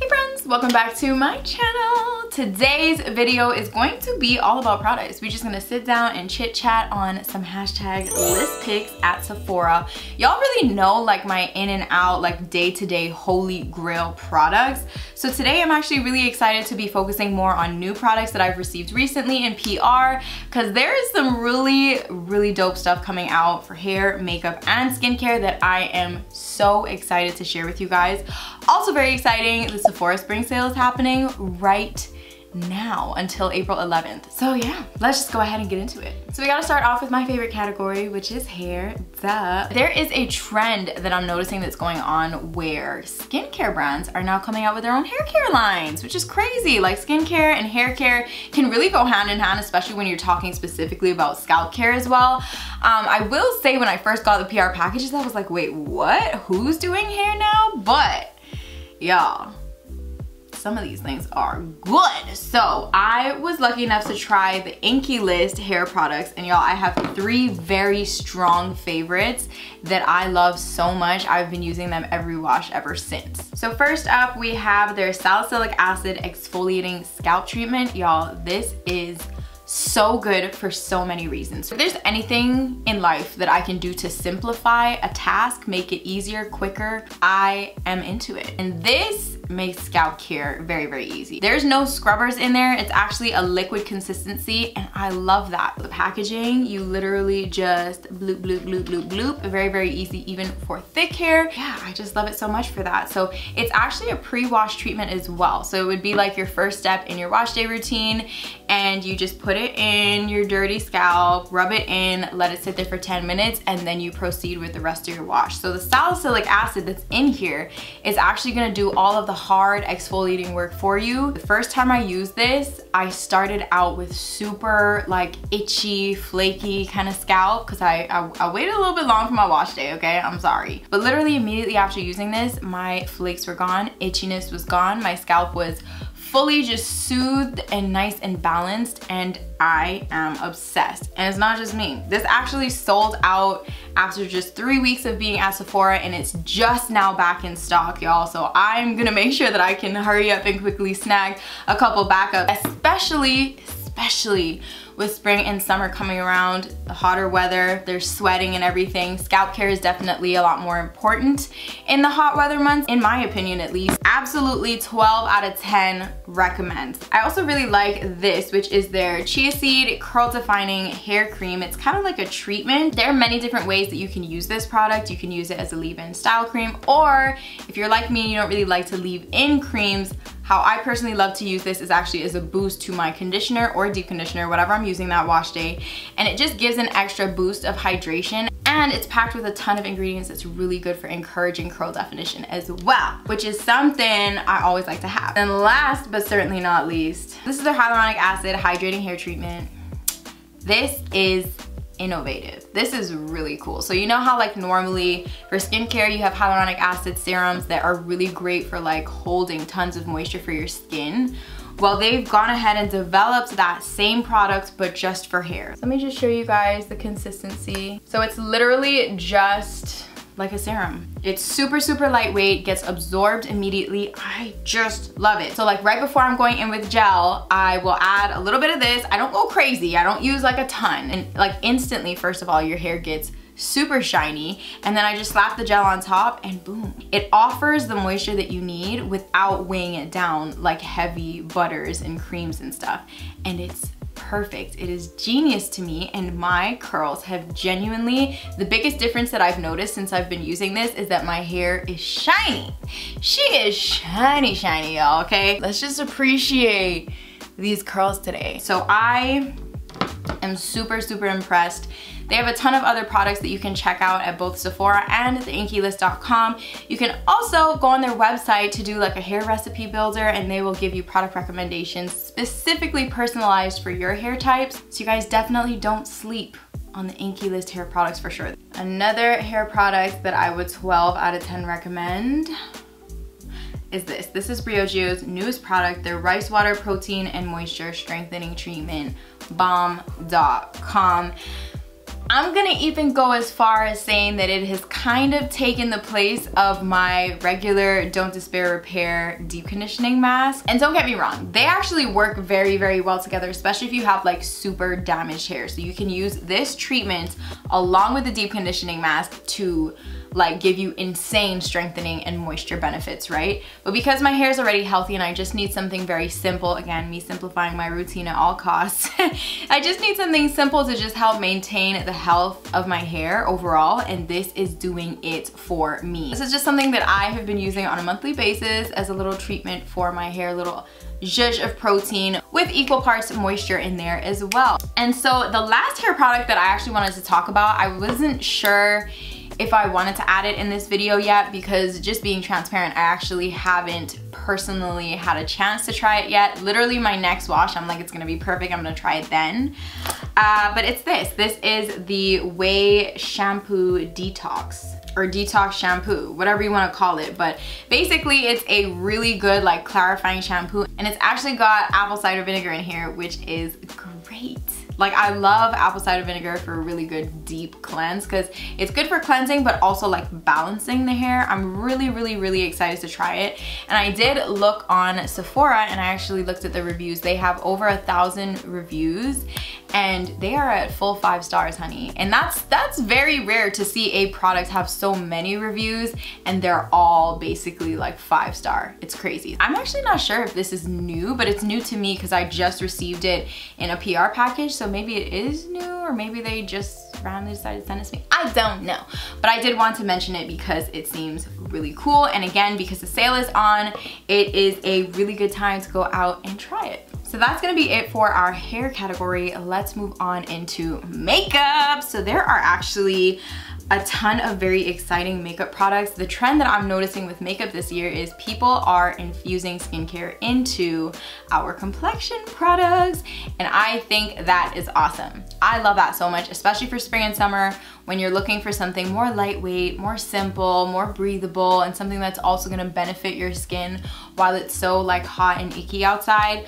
Hey friends, welcome back to my channel. Today's video is going to be all about products. We're just gonna sit down and chit chat on some hashtag Lyss picks at Sephora. Y'all really know like my in and out, like day to day holy grail products. So today I'm actually really excited to be focusing more on new products that I've received recently in PR because there is some really, really dope stuff coming out for hair, makeup, and skincare that I am so excited to share with you guys. Also very exciting, the Sephora spring sale is happening right now until April 11th. So yeah, let's just go ahead and get into it. So we gotta start off with my favorite category, which is hair, duh. There is a trend that I'm noticing that's going on where skincare brands are now coming out with their own hair care lines, which is crazy. Like skincare and hair care can really go hand in hand, especially when you're talking specifically about scalp care as well. Um, I will say when I first got the PR packages, I was like, wait, what? Who's doing hair now? But y'all, some of these things are good. So I was lucky enough to try the Inkey List hair products and y'all, I have three very strong favorites that I love so much. I've been using them every wash ever since. So first up, we have their salicylic acid exfoliating scalp treatment. Y'all, this is so good for so many reasons. If there's anything in life that I can do to simplify a task, make it easier, quicker, I am into it. And this makes scalp care very, very easy. There's no scrubbers in there. It's actually a liquid consistency and I love that. The packaging, you literally just bloop, bloop, bloop, bloop, bloop. Very, very easy even for thick hair. Yeah, I just love it so much for that. So it's actually a pre-wash treatment as well. So it would be like your first step in your wash day routine and you just put it in your dirty scalp, rub it in, let it sit there for 10 minutes, and then you proceed with the rest of your wash. So the salicylic acid that's in here is actually gonna do all of the hard exfoliating work for you. The first time I used this, I started out with super like itchy, flaky kind of scalp because I, I, I waited a little bit long for my wash day, okay? I'm sorry. But literally immediately after using this, my flakes were gone, itchiness was gone, my scalp was fully just soothed and nice and balanced and I am obsessed. And it's not just me. This actually sold out after just three weeks of being at Sephora and it's just now back in stock, y'all. So I'm gonna make sure that I can hurry up and quickly snag a couple backup, especially, especially with spring and summer coming around, the hotter weather, they're sweating and everything. Scalp care is definitely a lot more important in the hot weather months, in my opinion at least. Absolutely 12 out of 10 recommend. I also really like this, which is their Chia Seed Curl Defining Hair Cream. It's kind of like a treatment. There are many different ways that you can use this product. You can use it as a leave-in style cream, or if you're like me and you don't really like to leave in creams, how I personally love to use this is actually as a boost to my conditioner or deep conditioner, whatever I'm using that wash day. And it just gives an extra boost of hydration and it's packed with a ton of ingredients that's really good for encouraging curl definition as well, which is something I always like to have. And last but certainly not least, this is their hyaluronic acid hydrating hair treatment. This is innovative. This is really cool. So you know how like normally for skincare you have hyaluronic acid serums that are really great for like holding tons of moisture for your skin? Well, they've gone ahead and developed that same product, but just for hair. Let me just show you guys the consistency. So it's literally just like a serum. It's super, super lightweight, gets absorbed immediately. I just love it. So like right before I'm going in with gel, I will add a little bit of this. I don't go crazy. I don't use like a ton. And like instantly, first of all, your hair gets super shiny and then I just slap the gel on top and boom. It offers the moisture that you need without weighing it down like heavy butters and creams and stuff and it's perfect. It is genius to me and my curls have genuinely, the biggest difference that I've noticed since I've been using this is that my hair is shiny. She is shiny, shiny, y'all, okay? Let's just appreciate these curls today. So I am super, super impressed. They have a ton of other products that you can check out at both Sephora and theinkeylist.com. You can also go on their website to do like a hair recipe builder and they will give you product recommendations specifically personalized for your hair types. So you guys definitely don't sleep on the Inkey List hair products for sure. Another hair product that I would 12 out of 10 recommend is this. This is Briogeo's newest product, their Rice Water Protein and Moisture Strengthening Treatment Balm.com. I'm gonna even go as far as saying that it has kind of taken the place of my regular Don't Despair Repair deep conditioning mask. And don't get me wrong, they actually work very, very well together, especially if you have like super damaged hair. So you can use this treatment along with the deep conditioning mask to like give you insane strengthening and moisture benefits, right? But because my hair is already healthy and I just need something very simple, again, me simplifying my routine at all costs, I just need something simple to just help maintain the health of my hair overall and this is doing it for me. This is just something that I have been using on a monthly basis as a little treatment for my hair, a little zhuzh of protein with equal parts of moisture in there as well. And so the last hair product that I actually wanted to talk about, I wasn't sure if I wanted to add it in this video yet because just being transparent, I actually haven't personally had a chance to try it yet. Literally my next wash, I'm like, it's gonna be perfect. I'm gonna try it then. Uh, but it's this. This is the Ouai Shampoo Detox or detox shampoo, whatever you wanna call it. But basically it's a really good like clarifying shampoo and it's actually got apple cider vinegar in here, which is great. Like I love apple cider vinegar for a really good deep cleanse because it's good for cleansing but also like balancing the hair. I'm really, really, really excited to try it. And I did look on Sephora and I actually looked at the reviews. They have over a thousand reviews and they are at full five stars, honey. And that's that's very rare to see a product have so many reviews and they're all basically like five star. It's crazy. I'm actually not sure if this is new, but it's new to me because I just received it in a PR package. So maybe it is new or maybe they just randomly decided to send it to me. I don't know. But I did want to mention it because it seems really cool. And again, because the sale is on, it is a really good time to go out and try it. So that's gonna be it for our hair category. Let's move on into makeup. So there are actually a ton of very exciting makeup products. The trend that I'm noticing with makeup this year is people are infusing skincare into our complexion products and I think that is awesome. I love that so much, especially for spring and summer when you're looking for something more lightweight, more simple, more breathable, and something that's also gonna benefit your skin while it's so like hot and icky outside.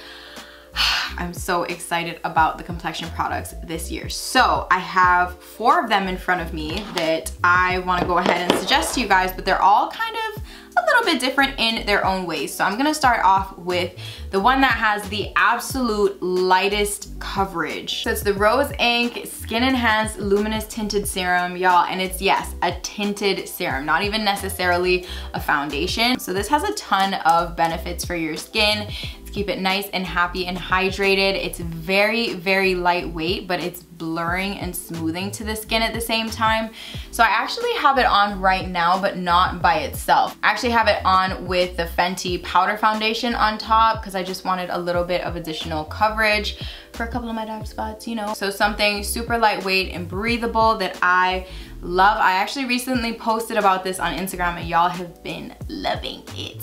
I'm so excited about the complexion products this year. So I have four of them in front of me that I wanna go ahead and suggest to you guys, but they're all kind of a little bit different in their own ways. So I'm gonna start off with the one that has the absolute lightest coverage. So it's the Rose Inc Skin Enhanced Luminous Tinted Serum, y'all, and it's, yes, a tinted serum, not even necessarily a foundation. So this has a ton of benefits for your skin keep it nice and happy and hydrated. It's very, very lightweight, but it's blurring and smoothing to the skin at the same time. So I actually have it on right now, but not by itself. I actually have it on with the Fenty powder foundation on top because I just wanted a little bit of additional coverage for a couple of my dark spots, you know. So something super lightweight and breathable that I love. I actually recently posted about this on Instagram and y'all have been loving it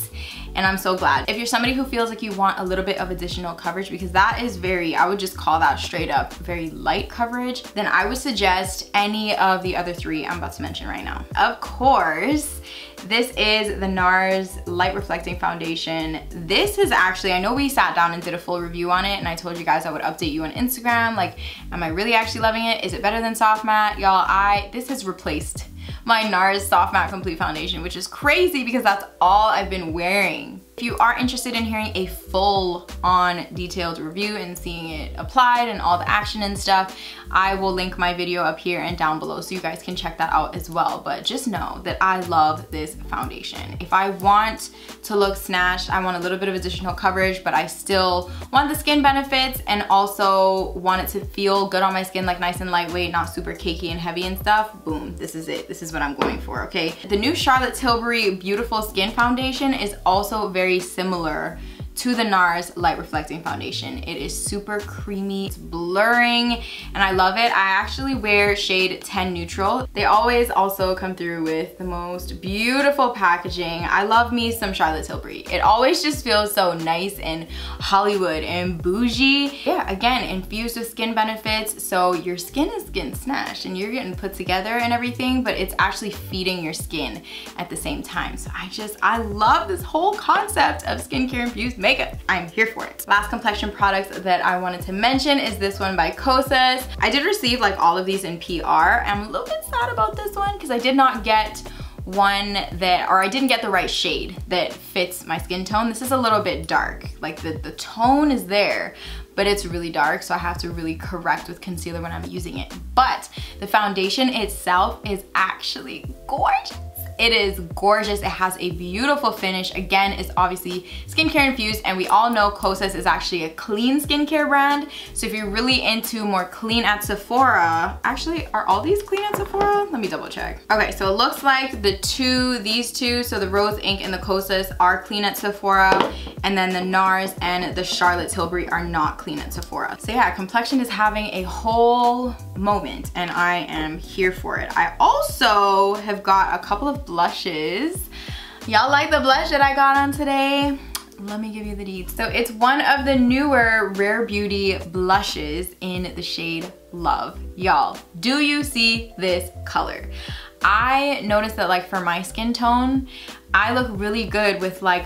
and I'm so glad. If you're somebody who feels like you want a little bit of additional coverage because that is very, I would just call that straight up very light coverage, then I would suggest any of the other three I'm about to mention right now. Of course, this is the NARS Light Reflecting Foundation. This is actually, I know we sat down and did a full review on it and I told you guys I would update you on Instagram. Like, am I really actually loving it? Is it better than Soft Matte? Y'all, I, this has replaced my NARS Soft Matte Complete Foundation, which is crazy because that's all I've been wearing if you are interested in hearing a full on detailed review and seeing it applied and all the action and stuff, I will link my video up here and down below so you guys can check that out as well. But just know that I love this foundation. If I want to look snatched, I want a little bit of additional coverage, but I still want the skin benefits and also want it to feel good on my skin, like nice and lightweight, not super cakey and heavy and stuff, boom, this is it. This is what I'm going for, okay? The new Charlotte Tilbury Beautiful Skin Foundation is also very very similar to the NARS Light Reflecting Foundation. It is super creamy, it's blurring, and I love it. I actually wear shade 10 Neutral. They always also come through with the most beautiful packaging. I love me some Charlotte Tilbury. It always just feels so nice and Hollywood and bougie. Yeah, again, infused with skin benefits, so your skin is getting snatched and you're getting put together and everything, but it's actually feeding your skin at the same time. So I just, I love this whole concept of skincare infused makeup. I'm here for it. Last complexion product that I wanted to mention is this one by Kosas. I did receive like all of these in PR. I'm a little bit sad about this one because I did not get one that, or I didn't get the right shade that fits my skin tone. This is a little bit dark. Like the, the tone is there, but it's really dark, so I have to really correct with concealer when I'm using it. But the foundation itself is actually gorgeous. It is gorgeous. It has a beautiful finish. Again, it's obviously skincare infused and we all know Kosas is actually a clean skincare brand. So if you're really into more clean at Sephora, actually, are all these clean at Sephora? Let me double check. Okay, so it looks like the two, these two, so the Rose Inc and the Kosas are clean at Sephora and then the NARS and the Charlotte Tilbury are not clean at Sephora. So yeah, complexion is having a whole moment and I am here for it. I also have got a couple of blushes. Y'all like the blush that I got on today? Let me give you the deeds. So it's one of the newer Rare Beauty blushes in the shade Love. Y'all, do you see this color? I noticed that like for my skin tone, I look really good with like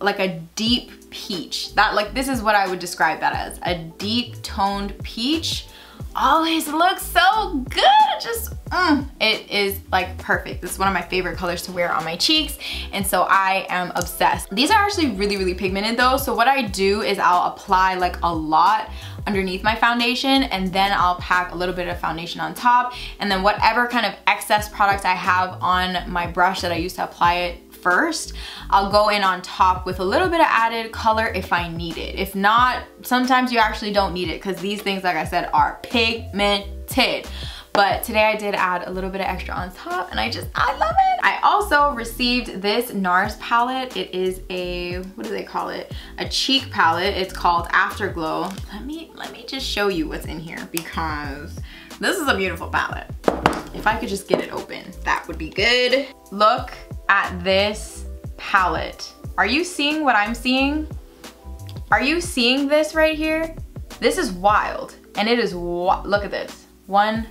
like a deep peach. That like this is what I would describe that as, a deep toned peach always looks so good. It Just, mm, it is like perfect. This is one of my favorite colors to wear on my cheeks. And so I am obsessed. These are actually really, really pigmented though. So what I do is I'll apply like a lot underneath my foundation and then I'll pack a little bit of foundation on top and then whatever kind of excess product I have on my brush that I used to apply it first. I'll go in on top with a little bit of added color if I need it. If not, sometimes you actually don't need it because these things, like I said, are pigmented. But today I did add a little bit of extra on top and I just, I love it. I also received this NARS palette. It is a, what do they call it? A cheek palette. It's called Afterglow. Let me, let me just show you what's in here because this is a beautiful palette. If I could just get it open, that would be good. Look at this palette. Are you seeing what I'm seeing? Are you seeing this right here? This is wild. And it is, look at this. One,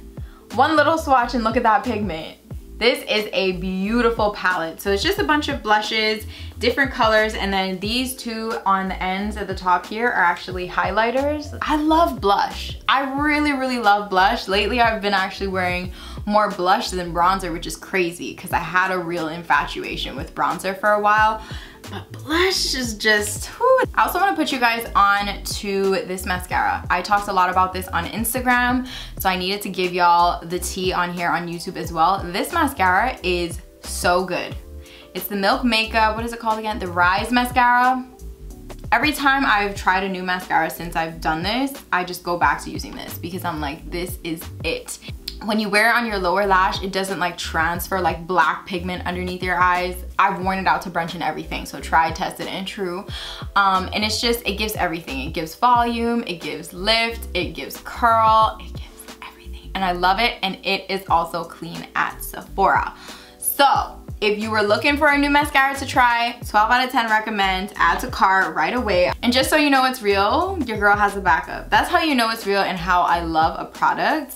one little swatch and look at that pigment. This is a beautiful palette. So it's just a bunch of blushes, different colors, and then these two on the ends at the top here are actually highlighters. I love blush. I really, really love blush. Lately I've been actually wearing more blush than bronzer, which is crazy because I had a real infatuation with bronzer for a while. But blush is just, whew. I also wanna put you guys on to this mascara. I talked a lot about this on Instagram, so I needed to give y'all the tea on here on YouTube as well. This mascara is so good. It's the Milk Makeup, what is it called again? The Rise Mascara. Every time I've tried a new mascara since I've done this, I just go back to using this because I'm like, this is it when you wear it on your lower lash, it doesn't like transfer like black pigment underneath your eyes. I've worn it out to brunch and everything, so try, tested, and true. Um, and it's just, it gives everything. It gives volume, it gives lift, it gives curl, it gives everything. And I love it, and it is also clean at Sephora. So, if you were looking for a new mascara to try, 12 out of 10 recommend, add to cart right away. And just so you know it's real, your girl has a backup. That's how you know it's real and how I love a product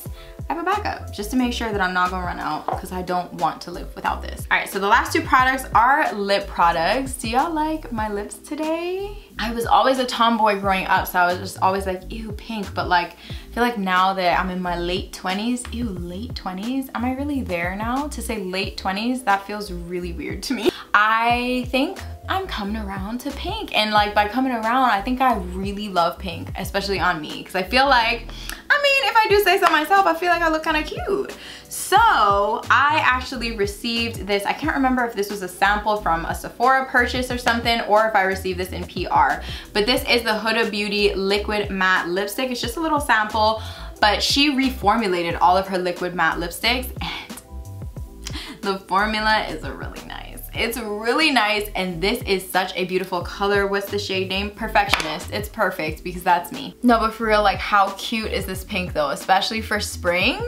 have a backup just to make sure that I'm not gonna run out because I don't want to live without this. All right, so the last two products are lip products. Do y'all like my lips today? I was always a tomboy growing up, so I was just always like, ew, pink. But like, I feel like now that I'm in my late 20s, ew, late 20s? Am I really there now? To say late 20s, that feels really weird to me. I think I'm coming around to pink. And like by coming around, I think I really love pink, especially on me. Cause I feel like, I mean, if I do say so myself, I feel like I look kind of cute. So I actually received this, I can't remember if this was a sample from a Sephora purchase or something, or if I received this in PR. But this is the Huda Beauty Liquid Matte Lipstick. It's just a little sample, but she reformulated all of her liquid matte lipsticks and the formula is really nice. It's really nice and this is such a beautiful color. What's the shade name? Perfectionist. It's perfect because that's me. No, but for real, like how cute is this pink though? Especially for spring.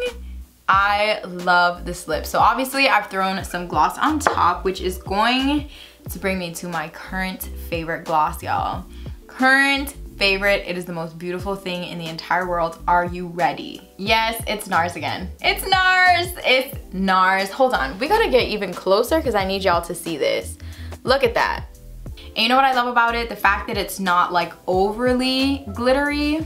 I love this lip. So obviously I've thrown some gloss on top, which is going to bring me to my current favorite gloss, y'all. Current favorite. It is the most beautiful thing in the entire world. Are you ready? Yes, it's NARS again. It's NARS, it's NARS. Hold on, we gotta get even closer because I need y'all to see this. Look at that. And you know what I love about it? The fact that it's not like overly glittery.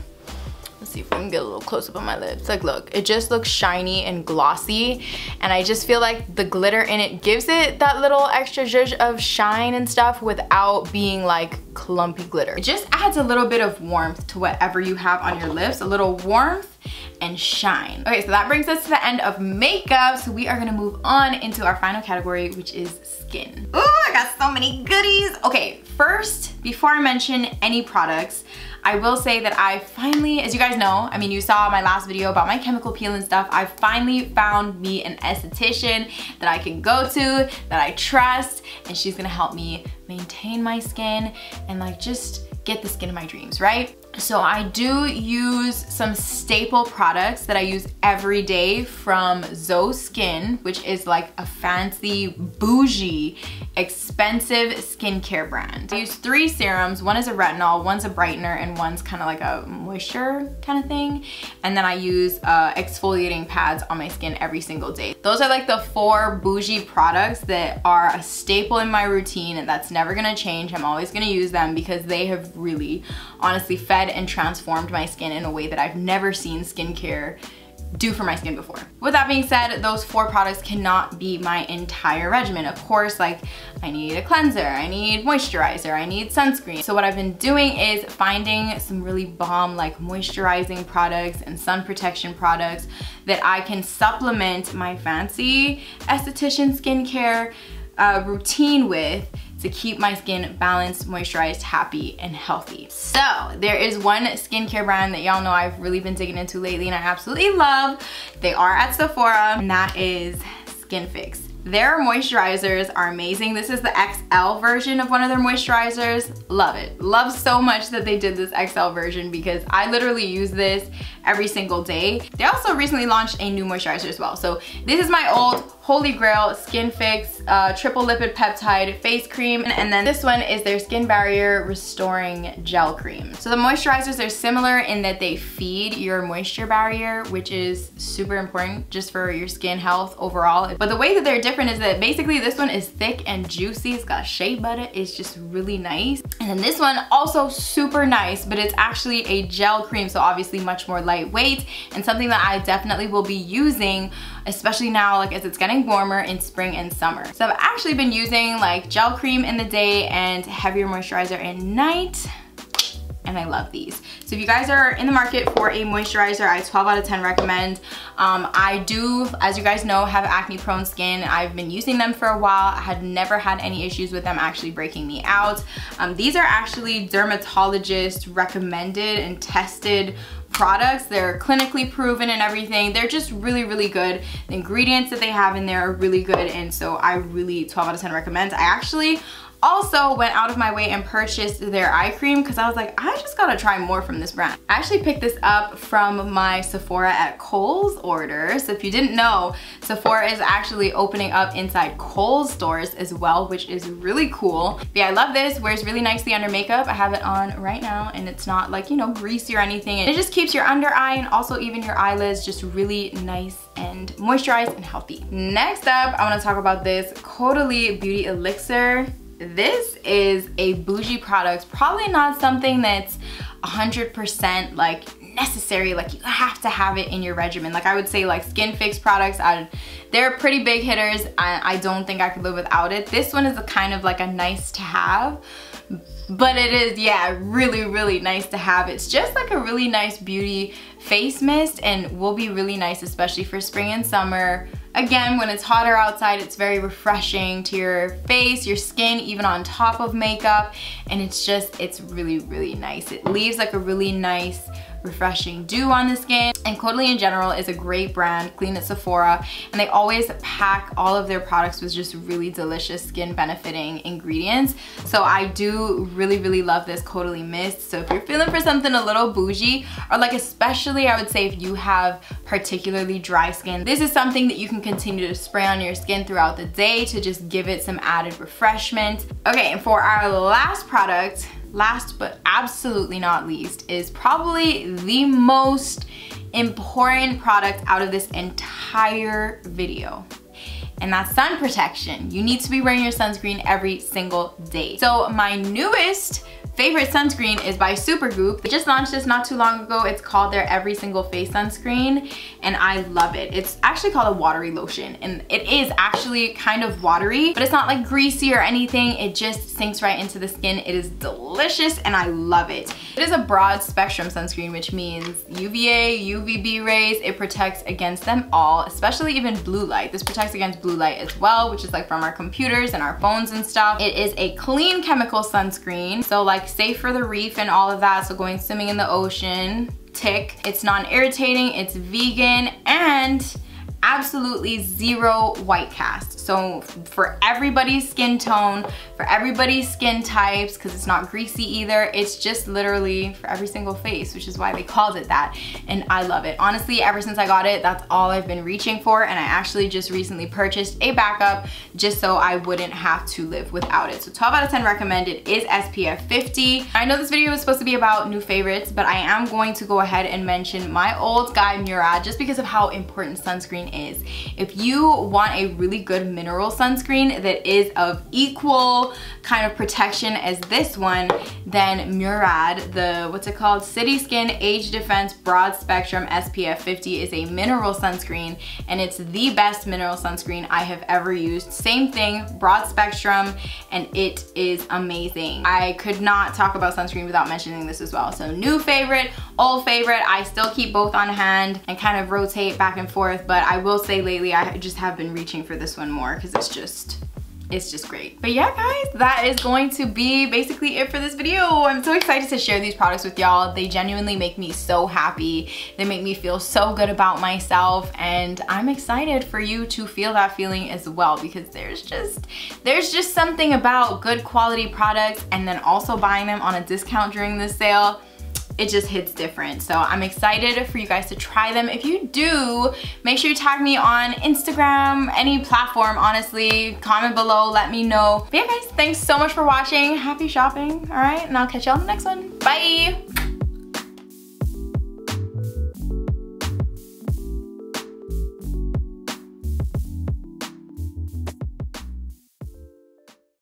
See if I can get a little close up on my lips. Like look, it just looks shiny and glossy. And I just feel like the glitter in it gives it that little extra zhuzh of shine and stuff without being like clumpy glitter. It just adds a little bit of warmth to whatever you have on your lips. A little warmth and shine. Okay, so that brings us to the end of makeup. So we are gonna move on into our final category, which is skin. Ooh, I got so many goodies. Okay, first, before I mention any products, I will say that I finally, as you guys know, I mean, you saw my last video about my chemical peel and stuff, I finally found me an esthetician that I can go to, that I trust, and she's gonna help me maintain my skin and like just get the skin of my dreams, right? So I do use some staple products that I use every day from Zoe Skin, which is like a fancy, bougie, expensive skincare brand. I use three serums. One is a retinol, one's a brightener, and one's kind of like a moisture kind of thing. And then I use uh, exfoliating pads on my skin every single day. Those are like the four bougie products that are a staple in my routine and that's never gonna change. I'm always gonna use them because they have really honestly fed and transformed my skin in a way that I've never seen skincare do for my skin before. With that being said, those four products cannot be my entire regimen. Of course, like I need a cleanser, I need moisturizer, I need sunscreen. So what I've been doing is finding some really bomb like moisturizing products and sun protection products that I can supplement my fancy esthetician skincare uh, routine with to keep my skin balanced, moisturized, happy, and healthy. So there is one skincare brand that y'all know I've really been digging into lately and I absolutely love. They are at Sephora and that is Skinfix. Their moisturizers are amazing. This is the XL version of one of their moisturizers. Love it. Love so much that they did this XL version because I literally use this every single day. They also recently launched a new moisturizer as well. So this is my old Holy Grail Skinfix uh, Triple Lipid Peptide Face Cream. And then this one is their Skin Barrier Restoring Gel Cream. So the moisturizers are similar in that they feed your moisture barrier, which is super important just for your skin health overall. But the way that they're different is that basically this one is thick and juicy. It's got shea butter. It's just really nice. And then this one also super nice, but it's actually a gel cream. So obviously much more lightweight and something that I definitely will be using especially now like as it's getting warmer in spring and summer. So I've actually been using like gel cream in the day and heavier moisturizer at night and I love these. So if you guys are in the market for a moisturizer, I 12 out of 10 recommend. Um, I do, as you guys know, have acne prone skin. I've been using them for a while. I had never had any issues with them actually breaking me out. Um, these are actually dermatologist recommended and tested products. They're clinically proven and everything. They're just really, really good. The ingredients that they have in there are really good and so I really 12 out of 10 recommend. I actually also went out of my way and purchased their eye cream because I was like, I just gotta try more from this brand. I actually picked this up from my Sephora at Kohl's order. So if you didn't know, Sephora is actually opening up inside Kohl's stores as well, which is really cool. But yeah, I love this, wears really nicely under makeup. I have it on right now and it's not like, you know, greasy or anything. It just keeps your under eye and also even your eyelids just really nice and moisturized and healthy. Next up, I wanna talk about this Caudalie Beauty Elixir this is a bougie product, probably not something that's 100% like necessary, like you have to have it in your regimen. Like I would say like Skinfix products, I, they're pretty big hitters. I, I don't think I could live without it. This one is a kind of like a nice to have, but it is, yeah, really, really nice to have. It's just like a really nice beauty face mist and will be really nice, especially for spring and summer Again, when it's hotter outside, it's very refreshing to your face, your skin, even on top of makeup. And it's just, it's really, really nice. It leaves like a really nice refreshing dew on the skin. And Caudalie in general is a great brand, clean at Sephora, and they always pack all of their products with just really delicious skin benefiting ingredients. So I do really, really love this Caudalie mist. So if you're feeling for something a little bougie, or like especially I would say if you have particularly dry skin, this is something that you can continue to spray on your skin throughout the day to just give it some added refreshment. Okay, and for our last product, last but absolutely not least is probably the most important product out of this entire video. And that's sun protection. You need to be wearing your sunscreen every single day. So my newest favorite sunscreen is by Supergoop. They just launched this not too long ago. It's called their Every Single Face Sunscreen and I love it. It's actually called a watery lotion and it is actually kind of watery, but it's not like greasy or anything. It just sinks right into the skin. It is delicious and I love it. It is a broad spectrum sunscreen, which means UVA, UVB rays, it protects against them all, especially even blue light. This protects against blue light as well, which is like from our computers and our phones and stuff. It is a clean chemical sunscreen. So like safe for the reef and all of that. So going swimming in the ocean, tick. It's non-irritating, it's vegan, and absolutely zero white cast. So for everybody's skin tone, for everybody's skin types, because it's not greasy either, it's just literally for every single face, which is why they called it that. And I love it. Honestly, ever since I got it, that's all I've been reaching for. And I actually just recently purchased a backup just so I wouldn't have to live without it. So 12 out of 10 recommended is SPF 50. I know this video was supposed to be about new favorites, but I am going to go ahead and mention my old guy Murad just because of how important sunscreen is. If you want a really good mineral sunscreen that is of equal kind of protection as this one, then Murad, the, what's it called? City Skin Age Defense Broad Spectrum SPF 50 is a mineral sunscreen and it's the best mineral sunscreen I have ever used. Same thing, broad spectrum, and it is amazing. I could not talk about sunscreen without mentioning this as well. So new favorite, old favorite, I still keep both on hand and kind of rotate back and forth, but I will say lately I just have been reaching for this one more because it's just it's just great. But yeah guys, that is going to be basically it for this video. I'm so excited to share these products with y'all. They genuinely make me so happy. They make me feel so good about myself and I'm excited for you to feel that feeling as well because there's just, there's just something about good quality products and then also buying them on a discount during this sale it just hits different. So I'm excited for you guys to try them. If you do, make sure you tag me on Instagram, any platform, honestly. Comment below, let me know. But yeah guys, thanks so much for watching. Happy shopping, all right? And I'll catch y'all in the next one. Bye!